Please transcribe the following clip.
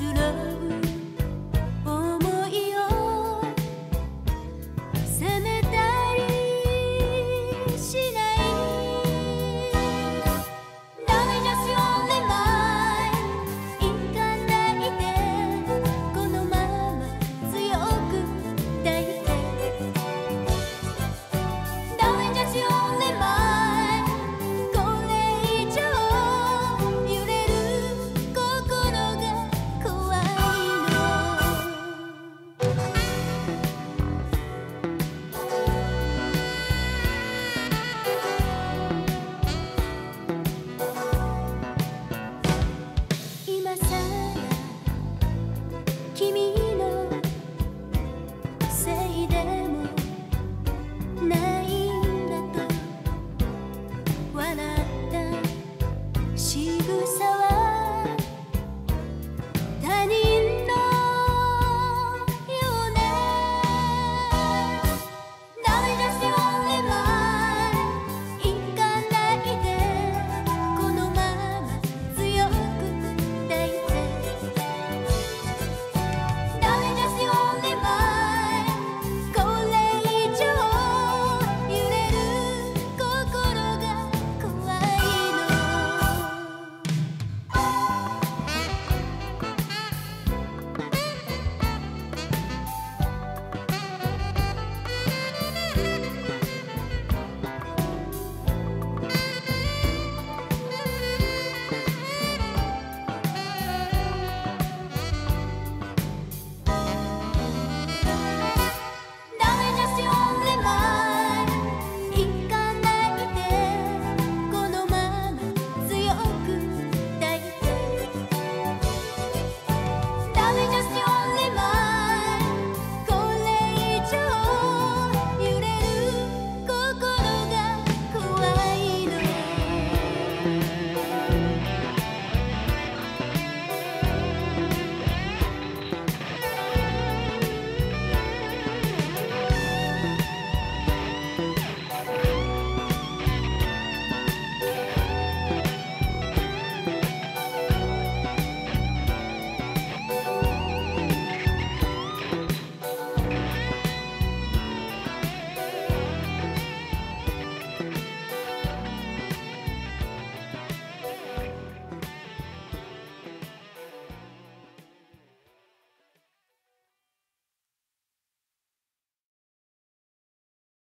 sous le 带你